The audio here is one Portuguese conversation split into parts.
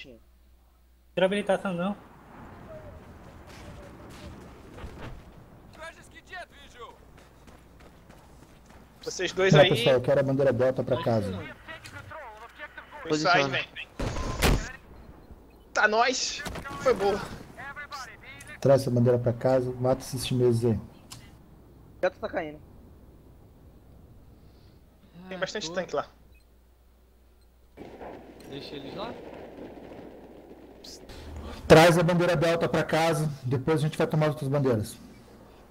tinha. Tira habilitação não. Vocês dois aí. pessoal, eu quero a bandeira delta pra casa. Pessoais, vem, vem. Tá nós. Foi boa. Traz essa bandeira pra casa, mata esses chineses aí. Gato tá caindo. Tem bastante tanque lá. Deixa eles lá? Traz a bandeira delta pra casa, depois a gente vai tomar as outras bandeiras.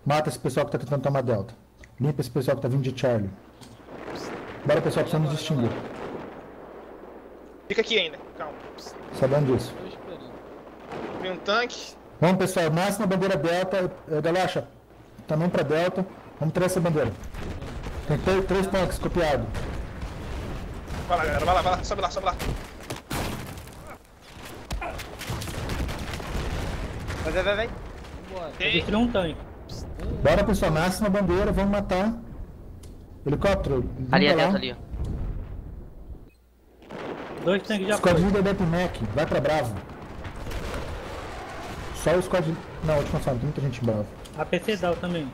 Mata esse pessoal que tá tentando tomar delta. Limpa esse pessoal que tá vindo de Charlie. Bora pessoal, precisamos distinguir. Fica aqui ainda. Calma. Sabendo disso. Vem um tanque. Vamos pessoal, nasce na bandeira delta. Eh, Galacha, também pra delta. Vamos trazer essa bandeira. Tem três tanques copiados. Vai lá, galera. Vai lá, vai lá. Sobe lá, sobe lá. Vai, vai, vai, vai. Vambora. Destruiu um tanque. Bora pessoal, nasce na bandeira, vamos matar. Helicóptero, limpa Ali, adianta, ali, ó. Dois tanques já Squad foi. líder da Mac, vai pra Bravo. Só o squad. Não, última sala, tem muita gente em Bravo. APC Down também.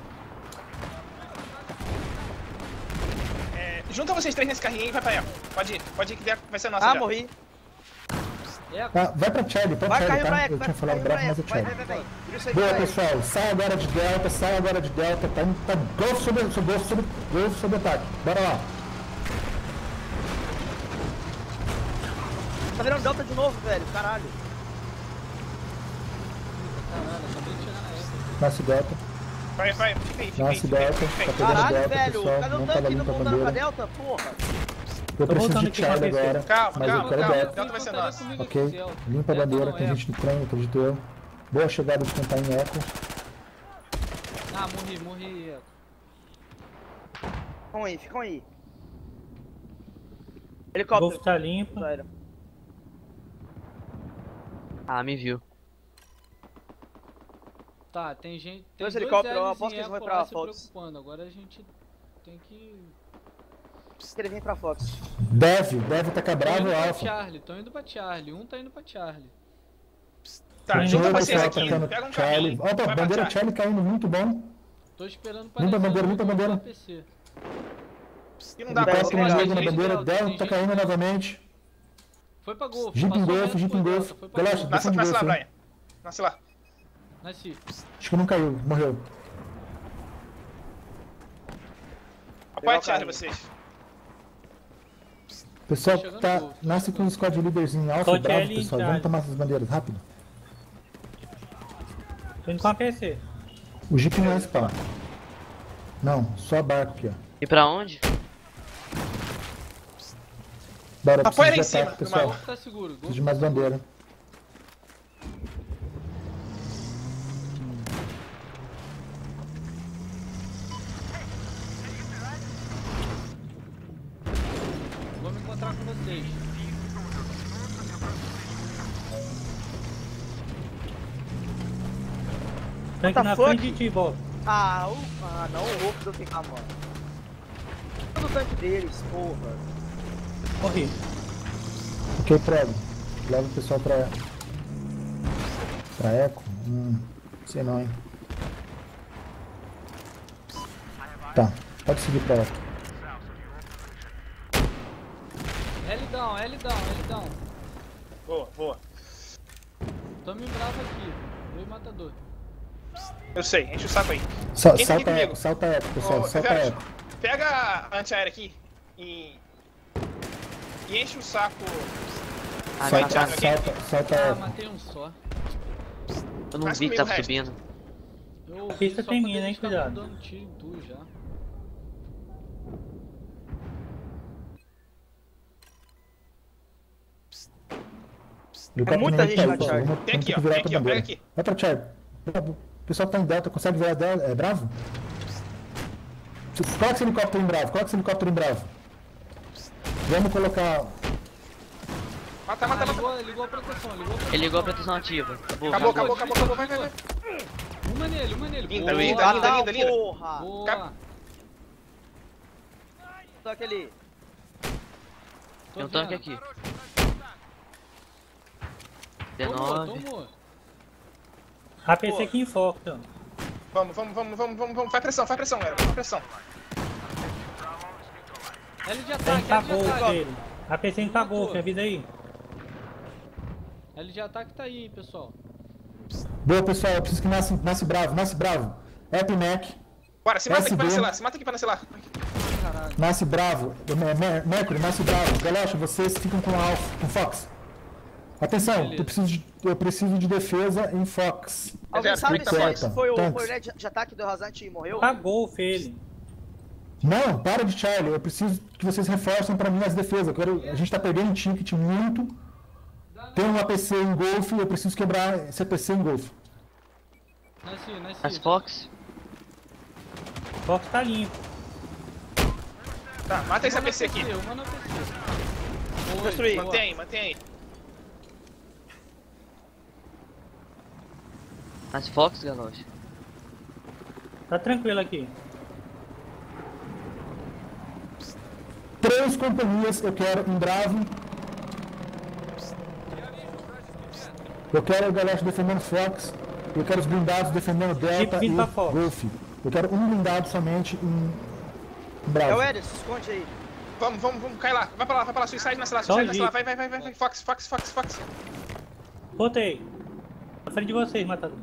é, junta vocês três nesse carrinho aí e vai pra ela. Pode ir, pode ir que vai ser nossa. Ah, já. morri. É, Ah, vai pra Charlie, pra Vai, Charlie, tá? Eco, Eu vai, tinha falado Bravo, mas é. Vai, vai, Charlie. vai, vai. Aí Boa pessoal, sai agora de Delta, sai agora de Delta, tá indo, tá Golfo sobre, sobre, Golfo sobre, Golfo sobre ataque. Bora lá. Tá virando delta de novo, velho. Caralho. caralho, acabei de chegar na época. Nasce Delta, Vai, vai. Fica aí, fica aí. nasce Delta, tá pegando Caralho, Delta, velho. pessoal, Cadê o tanque? Não limpa a voltando pra delta? Porra. Eu preciso voltando de Charlie agora, Calma, mas eu calma, quero calma. Delta. Delta vai ser Ok, Delta. limpa a bandeira, não, tem gente no trem, acredito eu. Boa chegada de tentar em Eco. Ah, morri, morri. Eco. Ficam aí, ficam aí. Golfo Helicóptero. tá limpo. Ah, me viu. Tá, tem gente. Tem Dois dois helicópteros, eu aposto que eles vão pra Fox. preocupando. Agora a gente tem que. Ele venha pra Fox. Deve, deve tacar Tô bravo ou pra Alpha. Charlie, tô indo pra Charlie. Um tá indo pra Charlie. Tá, Sim, junta vocês aqui. Pega um Charlie. Opa, vai pra bandeira Charlie. Charlie caindo, muito bom. Tô esperando Limpa a parecer bandeira, um limpa a bandeira. E não dá pra inimigo na bandeira, Delta, tá caindo novamente. Foi pra Golfo. Jeep em reto Jeep em pra Galaxa, Golfo. Nasce, defende nasce lá? Brian. Nasce lá. Nasci. Acho que não caiu, morreu. Apoia a o Charlie, vocês. Pessoal, chegando tá, nasce com o squad em Alpha e Bravo, pessoal. Vamos tomar essas bandeiras, rápido. Tô indo com APC. O Jeep não é spawn. Não, só barco aqui, ó. E pra onde? Bora, Apoia preciso de cima, ataque, pessoal. tá seguro. Preciso de mais bandeira. Na frente de ti, Bob. Ah, o... ah não, o Wolf do ficar, mano. Todo o tanque deles, porra. Morri. Ok, prego. Leva o pessoal pra. Pra Eco? Hum, sei não, hein. Tá, pode seguir pra Eco. L down, L down, L down. Boa, boa. Tamo em bravo aqui. Eu e Matador. Eu sei, enche o saco aí. Sa Quem tá aqui salta comigo? Salta Eco, pessoal, Ô, salta Eco. Pega a antiaérea aqui e. E enche o saco. Ah, Vai, tá, tá. Salta, salta Ah, matei um só. Eu não Faz vi que tava subindo. Eu A pista tem mina, hein, cuidado. dando tiro em tu já. Helicóptero muita não gente na. Charlie. Tem aqui, ter ó, tem aqui, ó, pega aqui. Vai pra Charlie. O pessoal tá em Delta, consegue virar Delta? É bravo? Coloca esse helicóptero em bravo, coloca esse helicóptero em bravo. Vamos colocar. Mata, Ah, mata, mata. ligou, ligou a proteção, ligou a proteção. Ele ligou a proteção ativa. Acabou. Acabou, acabou, acabou, acabou. Vai, vai, vai. Uma nele, uma nele. Linda, Boa. linda, linda, linda, linda. porra. Boa. Só aquele... Tô Tem um tanque aqui. Tomou, 19. tomou. APC Pô. aqui em foco, ó. Vamos, vamos, vamos, vamos, vamos, vamos. Faz pressão, faz pressão, galera. Faz pressão. L de Tem ataque, L de cagou ataque. dele. APC em cagou, Matou. filho, avisa aí. L de ataque tá aí, pessoal. Boa, pessoal, eu preciso que nasce, nasce bravo, nasce bravo. Epimec, Bora, se mata aqui pra lá. Se mata aqui pra nascer lá. Caralho. nasce bravo. Mer- Mer- Mercury, nasce bravo. Galocha, vocês ficam com Alpha, com Fox. Atenção, Beleza. eu preciso, de, eu preciso de defesa em Fox. Alguém Exato, sabe se foi o, o LED de ataque do Rasante e morreu? Cagou, filho. Não, para de Charlie, eu preciso que vocês reforcem pra mim as defesas. Quero, a gente tá perdendo ticket muito. Tem um APC em Golf, eu preciso quebrar esse APC em Golf. Nasci, nasci. As Fox. Fox tá limpo. Tá, mata esse APC aqui. Mantém, mantém aí. As Fox, Galocha. Tá tranquilo aqui. Três companhias eu quero em Bravo. Eu quero o Galocha defendendo Fox. Eu quero os blindados defendendo Delta e. Golf. Eu quero um blindado somente em, em É Bravo. o Eris, esconde aí. Vamos, vamos, vamos, cai lá. Vai pra lá, vai pra lá. Suicide, nasce lá, suicide, nasce lá. Vai, vai, vai, vai, vai. Fox, Fox, Fox, Fox. Botei. Na frente de vocês, matador.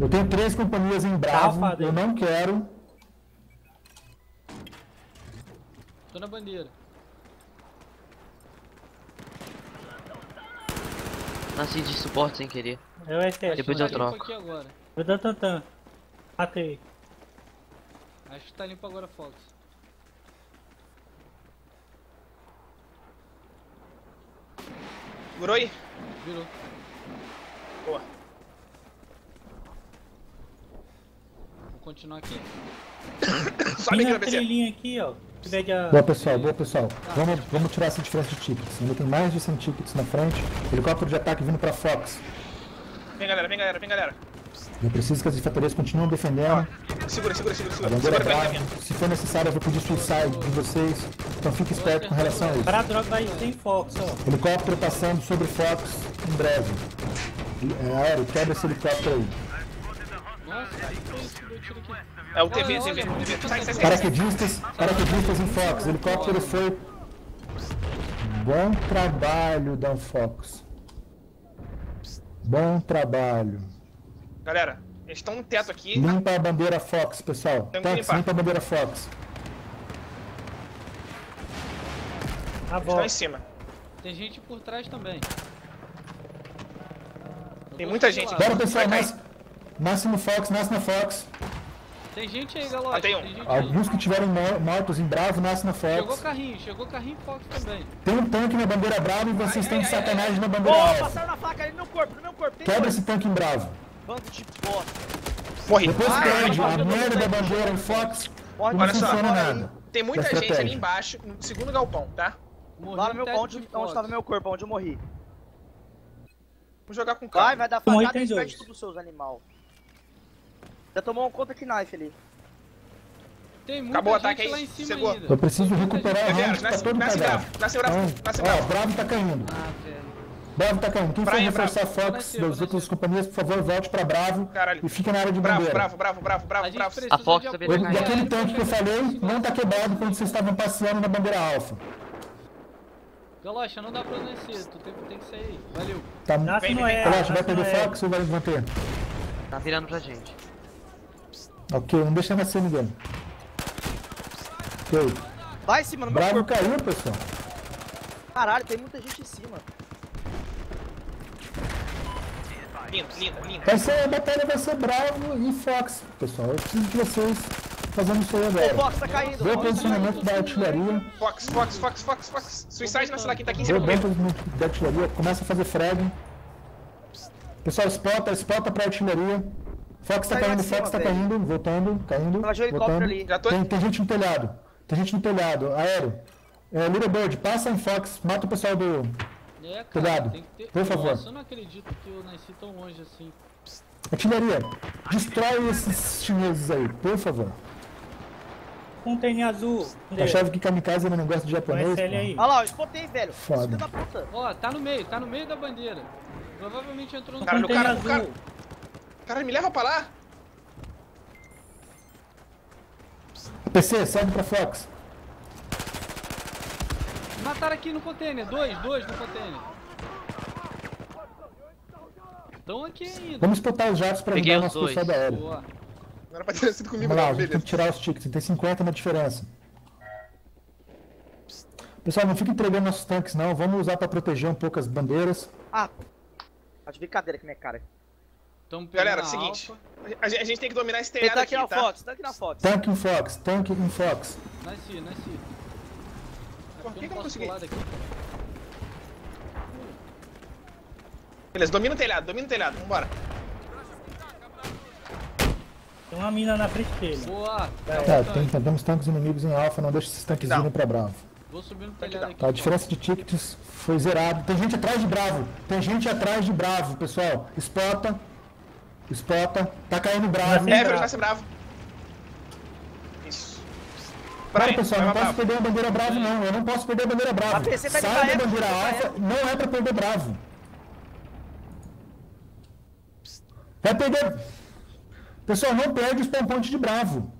Eu tenho três companhias em Bravo. Alfa eu não quero. Tô na bandeira. Nasci de suporte sem querer. É o SS. Depois Tá eu limpo troco. aqui agora. Eu dou tantan. Matei. Acho que tá limpo agora, Fox. Segurou aí? Virou. Boa. Continuar aqui. Sobe aqui APC. trilhinha aqui, ó. A... Boa, pessoal, boa, pessoal. Vamos, vamos tirar essa diferença de tickets. Ainda tem mais de 100 tickets na frente. Helicóptero de ataque vindo pra Fox. Vem, galera, vem, galera, vem, galera. Eu preciso que as infanterias continuem defendendo. Segura, segura, segura, A segura. Segura pra brava. mim. Se for necessário, eu vou pedir suicide de vocês. Então fique esperto com relação a isso. Para a droga vai sem Fox, ó. Helicóptero passando sobre Fox em breve. É, aéreo, quebra esse helicóptero aí. Nossa, tiro aqui? É o TV, TV, TV. Sai, sai, sai. Paraquedistas, paraquedistas em Fox. Helicóptero foi. Bom trabalho, Dan Fox. Bom trabalho. Galera, eles estão no teto aqui. Limpa a bandeira Fox, pessoal. Limpar. limpa a bandeira Fox. A Estão em cima. Tem gente por trás também. Tem muita gente. Bora, pessoal, no Fox, na Fox. Tem gente aí, Galocha. Ah, tem um. Tem gente aí. Alguns que tiveram mor- mortos em Bravo, nasce na Chegou Fox. carrinho, chegou carrinho Fox também. Tem um tanque na bandeira Bravo e vocês estão de sacanagem na Ô, bandeira Alfa. passaram na faca ali no meu corpo, no meu corpo. Tem Quebra dois. esse tanque em Bravo. Bando de bosta. Morri. Depois Ah, prende vai, a vai, merda vai, da vai. bandeira em Fox. Morre, Não Olha só, funciona morre aí. nada. Tem muita gente ali embaixo, no segundo galpão, tá? Morri Lá no meu teto onde, de onde tava meu corpo, onde eu morri. Vamos jogar com Vai, calma. vai dar Um facada e perde tudo seus animal. Já tomou um contra que knife ali. Tem muita Acabou o ataque aí, lá em cima chegou. ainda. Eu preciso recuperar. Reveros, rank, tá nasce, todo nasce bravo, nasce bravo, nasce ó, bravo. Bravo tá caindo. Ah, velho. Bravo tá caindo. Quem for Brian, reforçar Bravo. Fox Nasceu, das outras companhias, por favor, volte pra Bravo Caralho. e fique na área de Bravo, bandeira. bravo, bravo, bravo, A bravo, bravo. A Fox também tá E caindo. aquele tanque que eu falei não tá quebrado quando vocês estavam passeando na bandeira alfa. Galocha, não dá pra nascer, tu tem, tem que sair. Valeu. Tá... Nasce Vem, no vem, E. vem. Relaxa, vai perder E. Fox ou vai manter? Tá virando pra gente. Ok, não deixa nascer ninguém. Ok. Vai em cima, no meu Bravo corpo. caiu, pessoal. Caralho, tem muita gente em cima. Lindo, lindo, lindo. Vai ser, a batalha vai ser Bravo e Fox, pessoal. Eu preciso de vocês fazendo isso aí O agora. box tá caindo. Bom posicionamento da artilharia. Fox, Fox, Fox, Fox, Fox. Suicide nasce lá, quem tá aqui em Bom cima comigo. posicionamento da artilharia. Começa a fazer frag. Pessoal, spota, spota pra artilharia. Fox tá Caiu caindo, Fox tá caindo, voltando, caindo. Tava de helicóptero voltando. ali. Já tô- Tem, tem gente no telhado. Tem gente no telhado. Aéreo. É, Little Bird, passa em Fox, mata o pessoal do. É, cara, que ter... por favor. Nossa, eu não acredito que eu nasci tão longe assim. Artilharia, destrói esses chineses aí, por favor. container azul. Achava que kamikaze era um negócio de japonês. Olha lá, eu spotei, velho. Foda. Ó, tá no meio, tá no meio da bandeira. Provavelmente entrou no o Container cara, o cara, cara, me leva pra lá. PC, segue pra Fox. Mataram aqui no container, dois, dois no container. Estão aqui ainda. Vamos botar os jatos pra Peguei ajudar nosso pessoal da aérea. Boa. Não era pra ter sido comigo, Vamos lá, não, gente tem beleza. que tirar os tickets. Tem 50 na diferença. Pessoal, não fica entregando nossos tanques não. Vamos usar pra proteger um pouco as bandeiras. Ah, tá de brincadeira com minha cara. Galera, a seguinte. Alpha. A gente, a gente tem que dominar esse Ele telhado tá aqui, aqui na tá? Fox, tá aqui na Fox. Tanque em Fox, tanque em Fox. Nasci, nasci. Por Aqui que eu não consegui? Beleza, domina o telhado, domina o telhado, vambora. Tem uma mina na frente dele. Boa. Tá, tem, temos tanques inimigos em Alpha, não deixa esses tanques Não. irem pra Bravo. Vou subir no telhado aqui. Tá, a diferença de tickets foi zerado. Tem gente atrás de Bravo. Tem gente atrás de Bravo, pessoal. Spota. Spota. Tá caindo Bravo. É, bravo. vai ser bravo. Isso. Para, Brian, pessoal, não posso bravo. perder a bandeira Bravo, não. Eu não posso perder a bandeira Bravo. A PC tá Sai da bandeira tá Bravo. não é pra perder Bravo. Vai perder. Pessoal, não perde os pontos de Bravo.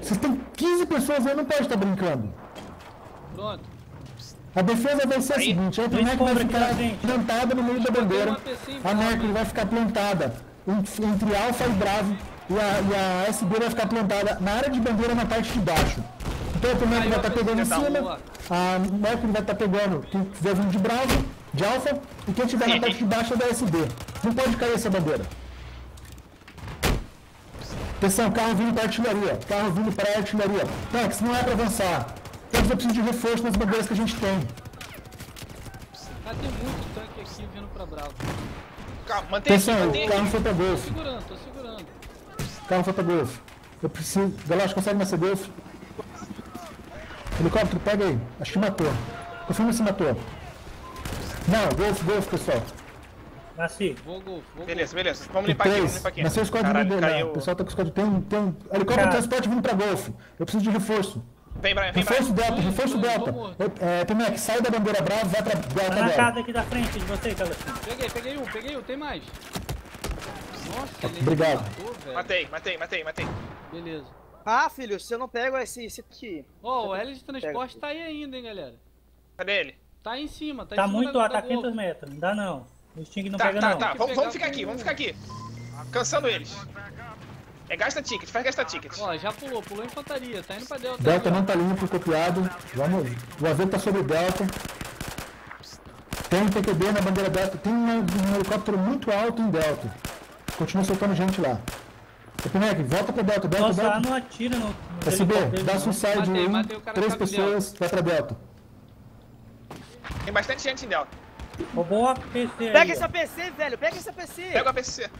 Vocês têm 15 pessoas aí, não pode estar brincando. Pronto. A defesa vai ser a seguinte: a Mercury vai ficar plantada no meio da bandeira. A Bravo, Mercury vai ficar plantada entre Alpha e Bravo. E a, e a SB vai ficar plantada na área de bandeira na parte de baixo. Então a Mercury vai estar pegando em tá cima. A Mercury vai estar pegando quem estiver vindo de Bravo, de Alpha. E quem estiver na parte de baixo é da SB. Não pode cair essa bandeira. Atenção, carro vindo para artilharia. Carro vindo para artilharia. Tanques, não é para avançar. Tanques, eu preciso de reforço nas bandeiras que a gente tem. Ah, tem muito tanque aqui vindo pra Bravo. Calma, mantém aqui, mantém o carro foi para Tô Golf. segurando, tô segurando. O carro foi para Golf. Eu preciso. Galoche, consegue nascer Golf? Helicóptero, pega aí. Acho que matou. Confirma se matou. Não, Golf, Golf, pessoal. Nasci. Vou gol, vou Beleza, beleza. Vamos limpar aqui, vamos três. limpar aqui. Nasceu o squad Caralho, caiu. O pessoal tá com o squad. Tem, um- tem um helicóptero Cara. de transporte vindo para Golf. Eu preciso de reforço. Vem, Brian, vem, Brian. Reforço Delta, Vamos, reforço Delta. É, Temek, sai da bandeira brava, vai pra Delta Tá na agora. casa aqui da frente de você, gol. Peguei, peguei um, peguei um, tem mais. Nossa, ele Obrigado. matou, velho. Matei, matei, matei, matei. Beleza. Ah, filho, se eu não pego esse, esse aqui. Ó, o L de transporte tá aí ainda, hein, galera. Cadê ele? Tá aí em cima, tá, Tá em cima muito da, alto, da tá 500 Golf. metros. Não dá não. O Sting não Tá, pega tá, não. tá. que Vamos, ficar aqui, vamos ficar aqui. Cansando eles. É gasta ticket, faz gastar ticket. Ó, já pulou, pulou infantaria, tá indo pra Delta. Delta aí, ó. não tá limpo, copiado. Vamos. O avião tá sobre Delta. Tem um PTB na bandeira Delta. Tem um, um helicóptero muito alto em Delta. Continua soltando gente lá. Temek, volta pra Delta. Delta, Nossa, Delta. não atira no. no SB, dá suicide Matei, aí. matei o cara Três pessoas, vai pra Delta. Tem bastante gente em Delta. Roubou a PC aí. Pega ó. essa PC, velho, pega essa PC. Pega a PC.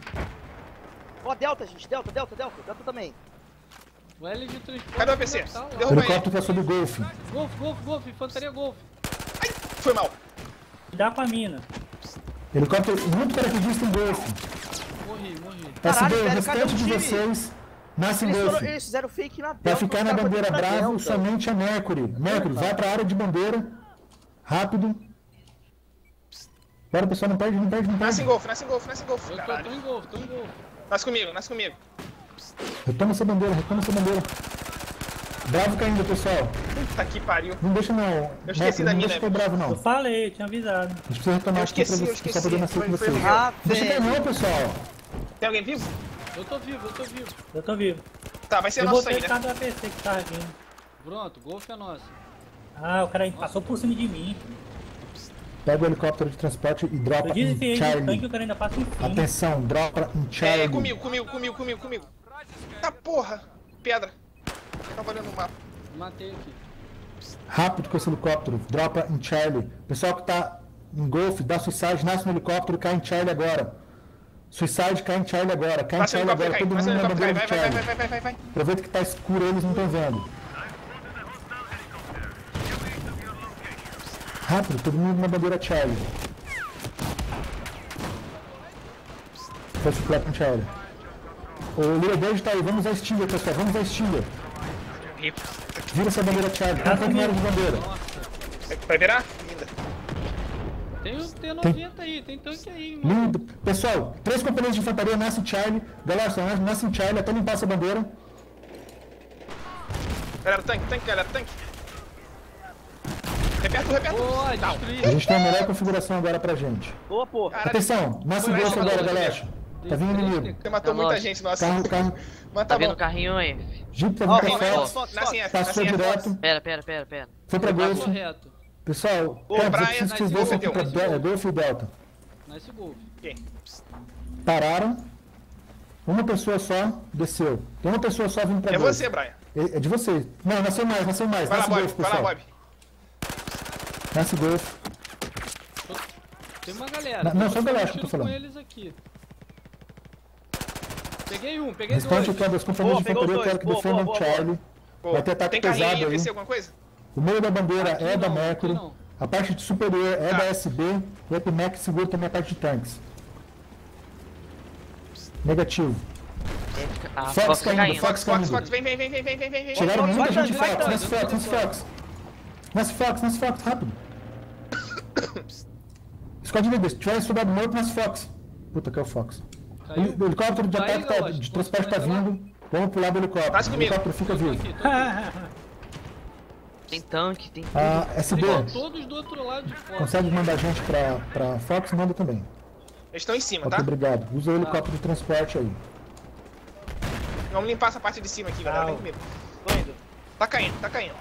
Ó, Delta, gente, Delta, Delta, Delta, Delta também. O L de transporte. Cadê o PC? tá lá. O Derruba ele. helicóptero tá sobre Golf. Golf, golf, golf, infantaria golf. Foi mal. Dá com a mina. Helicóptero muito paraquedista em Golf. Morri, morri. Caralho, SB, o velho, cadê restante o de vocês nasce em Golf. eles fizeram fake na Delta. Vai ficar na bandeira pra Bravo somente a Mercury. Mercury, vai pra área de bandeira. Rápido. Bora, pessoal, não perde, não perde, não Nasce em perde. golfe, nasce em golfe, nasce em golfe. Eu tô, tô Caralho. em golf, tô em golf. Nasce comigo, nasce comigo. Retoma essa bandeira, retoma essa bandeira. Bravo caindo, pessoal. Puta que pariu. Não deixa não. Eu esqueci da não mina. deixa cair bravo, não. Eu falei, eu tinha avisado. A gente precisa retomar Eu aqui pra esqueci, eu você- só poder nascer com vocês. Ah, Deixa cair não, pessoal. Tem alguém vivo? Eu tô vivo, eu tô vivo. Eu tô vivo. Tá, vai ser Eu nosso botei aí, o né? carro da PC que tava vindo. Pronto, golf é nosso. Ah, o cara passou por cima de mim. Pega o helicóptero de transporte e dropa em e Charlie. o cara ainda passa em cima. Atenção, dropa em Charlie. É, comigo, comigo, comigo, comigo, comigo. Tá porra. Pedra. Tá valendo o mapa. Matei aqui. Rápido com esse helicóptero, dropa em Charlie. Pessoal que tá em Golf, dá suicide, nasce no helicóptero, cai em Charlie agora. Suicide, cai em Charlie agora, cai em Charlie agora, todo mundo na bandeira Vai, de vai, vai, Charlie. vai, vai, vai, vai. Aproveita que tá escuro, eles não estão vendo. Rápido, todo mundo na bandeira Charlie. Foi suplar com Charlie. O Bird tá aí, vamos a Stinger, pessoal, vamos a Stinger. Puta que Vira essa bandeira Charlie. Tem tanque na área de bandeira. Vai virar? Linda. Tem o T90 aí, tem tanque aí, mano. Lindo. Pessoal, três companhias de infantaria nasce Charlie. Galera, só nasce em Charlie até limpar essa bandeira. Galera, tanque, tanque, galera, tanque. Reperto, reperto. Boa, A destruí. gente tem a melhor configuração agora pra gente. Boa. Caralho, Atenção, nasce Foi agora, galera. Tá vindo inimigo. você matou muita Galocha. gente, nossa. Carro, carro. Mas Tá tá vendo bom. o carrinho aí? Jeep tá Ó, vindo pra Nasce em. F, nasce Passou em F, direto. Pera, pera, pera, pera. Foi pra Tá Golfo. correto. Pessoal, Ô, cara, Brian, eu preciso que nasceu, desçam aqui pra. Del- Golfo e Delta. Nice Golf. Ok. Pararam. Uma pessoa só desceu. Tem uma pessoa só vindo pra É você, Brian. É é de vocês. Não, nasceu mais, nasceu mais. Vai lá, Nasce Bob. Golfo, Vai lá, pessoal. Bob. Nasce dois. Tem uma galera. Na, não, só galera que eu tô falando. com eles aqui. Peguei um, peguei Responde dois. Responde o com família de infantaria, quero que defenda o Charlie. Boa. Vai ter ataque Tem pesado aí. alguma coisa? O meio da bandeira aqui é não, da Mercury. A parte superior é tá. da SB. E a Epimec segura também a parte de tanques. Negativo. Ah, Fox, caindo, Fox caindo. Fox, Fox, vem, vem, vem, vem, vem, vem, vem. chegaram muita gente Fox, nas Fox, nas Fox. Nasce Fox, nasce Fox, rápido. Squad se tiver soldado morto, nasce Fox. Puta que é o Fox. Caiu. O helicóptero de ataque tá, de transporte tá vindo. Vamos pular do helicóptero. Nasce O comigo. helicóptero fica vivo. aqui. Tem tanque, tem tudo. A SB, Ficam todos do outro lado de fora. consegue mandar gente pra, pra Fox? Manda também. Eles estão em cima, Ok, tá? obrigado. Usa o helicóptero de transporte aí. Vamos limpar essa parte de cima aqui, galera. Vem comigo. Tô indo. Tá caindo, tá caindo.